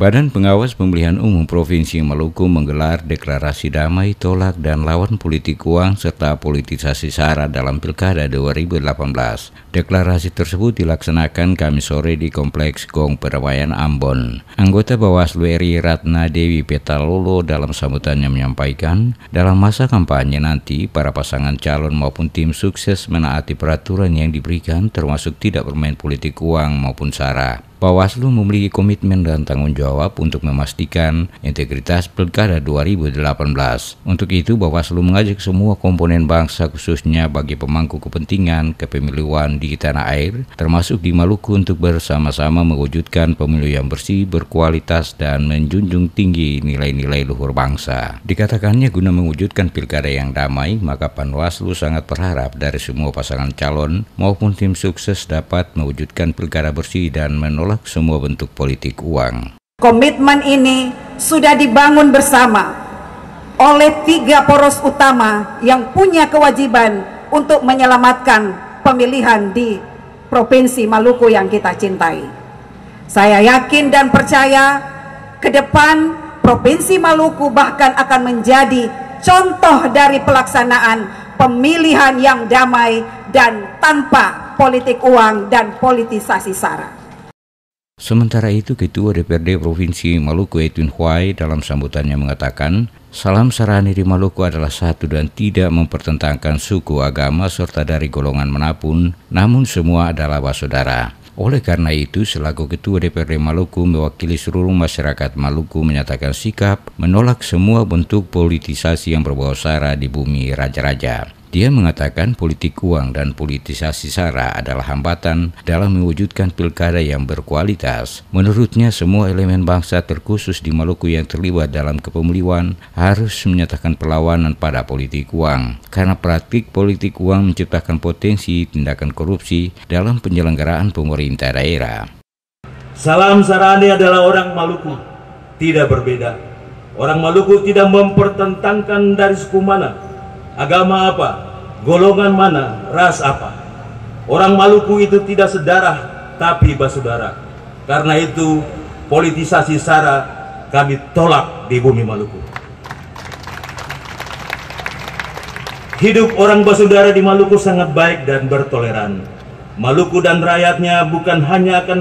Badan Pengawas Pemilihan Umum Provinsi Maluku menggelar deklarasi damai, tolak, dan lawan politik uang serta politisasi SARA dalam Pilkada 2018. Deklarasi tersebut dilaksanakan Kamis sore di Kompleks Gong Perawaian Ambon. Anggota Bawaslu RI Ratna Dewi Petalolo dalam sambutannya menyampaikan, dalam masa kampanye nanti, para pasangan calon maupun tim sukses menaati peraturan yang diberikan termasuk tidak bermain politik uang maupun SARA. Bawaslu memiliki komitmen dan tanggung jawab untuk memastikan integritas Pilkada 2018. Untuk itu, Bawaslu mengajak semua komponen bangsa khususnya bagi pemangku kepentingan kepemiluan di tanah air, termasuk di Maluku untuk bersama-sama mewujudkan pemilu yang bersih, berkualitas, dan menjunjung tinggi nilai-nilai luhur bangsa. Dikatakannya guna mewujudkan pilkada yang damai, maka Panwaslu sangat berharap dari semua pasangan calon maupun tim sukses dapat mewujudkan pilkada bersih dan menolak menolak semua bentuk politik uang. Komitmen ini sudah dibangun bersama oleh tiga poros utama yang punya kewajiban untuk menyelamatkan pemilihan di Provinsi Maluku yang kita cintai. Saya yakin dan percaya ke depan Provinsi Maluku bahkan akan menjadi contoh dari pelaksanaan pemilihan yang damai dan tanpa politik uang dan politisasi sara. Sementara itu, Ketua DPRD Provinsi Maluku Edwin Huai dalam sambutannya mengatakan, Salam Sarani di Maluku adalah satu dan tidak mempertentangkan suku, agama, serta dari golongan mana pun, namun semua adalah saudara. Oleh karena itu, selaku Ketua DPRD Maluku mewakili seluruh masyarakat Maluku menyatakan sikap menolak semua bentuk politisasi yang berbau sara di bumi raja-raja. Dia mengatakan politik uang dan politisasi SARA adalah hambatan dalam mewujudkan pilkada yang berkualitas. Menurutnya, semua elemen bangsa terkhusus di Maluku yang terlibat dalam kepemiluan harus menyatakan perlawanan pada politik uang, karena praktik politik uang menciptakan potensi tindakan korupsi dalam penyelenggaraan pemerintah daerah. Salam Sarani adalah orang Maluku, tidak berbeda. Orang Maluku tidak mempertentangkan dari suku mana, agama apa, golongan mana, ras apa. Orang Maluku itu tidak sedarah, tapi basudara. Karena itu, politisasi SARA kami tolak di bumi Maluku. Hidup orang basudara di Maluku sangat baik dan bertoleran. Maluku dan rakyatnya bukan hanya akan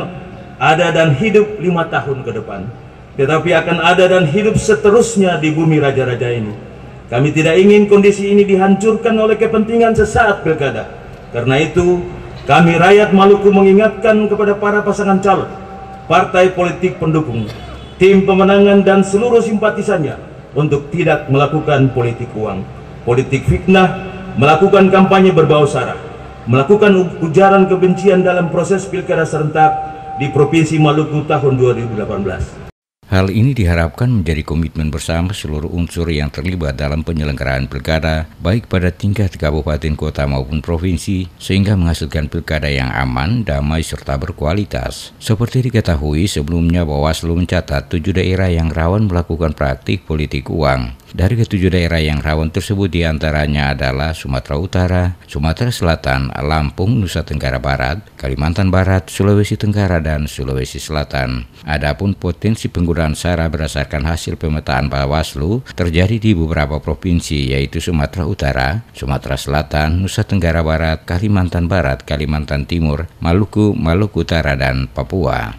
ada dan hidup lima tahun ke depan, tetapi akan ada dan hidup seterusnya di bumi raja-raja ini. Kami tidak ingin kondisi ini dihancurkan oleh kepentingan sesaat pilkada. Karena itu, kami rakyat Maluku mengingatkan kepada para pasangan calon, partai politik pendukung, tim pemenangan dan seluruh simpatisannya untuk tidak melakukan politik uang, politik fitnah, melakukan kampanye berbau sara, melakukan ujaran kebencian dalam proses pilkada serentak di Provinsi Maluku tahun 2018. Hal ini diharapkan menjadi komitmen bersama seluruh unsur yang terlibat dalam penyelenggaraan pilkada, baik pada tingkat kabupaten kota maupun provinsi, sehingga menghasilkan pilkada yang aman, damai, serta berkualitas. Seperti diketahui sebelumnya Bawaslu mencatat tujuh daerah yang rawan melakukan praktik politik uang. Dari ketujuh daerah yang rawan tersebut di antaranya adalah Sumatera Utara, Sumatera Selatan, Lampung, Nusa Tenggara Barat, Kalimantan Barat, Sulawesi Tenggara, dan Sulawesi Selatan. Adapun potensi penggunaan SARA berdasarkan hasil pemetaan Bawaslu terjadi di beberapa provinsi yaitu Sumatera Utara, Sumatera Selatan, Nusa Tenggara Barat, Kalimantan Barat, Kalimantan Timur, Maluku, Maluku Utara, dan Papua.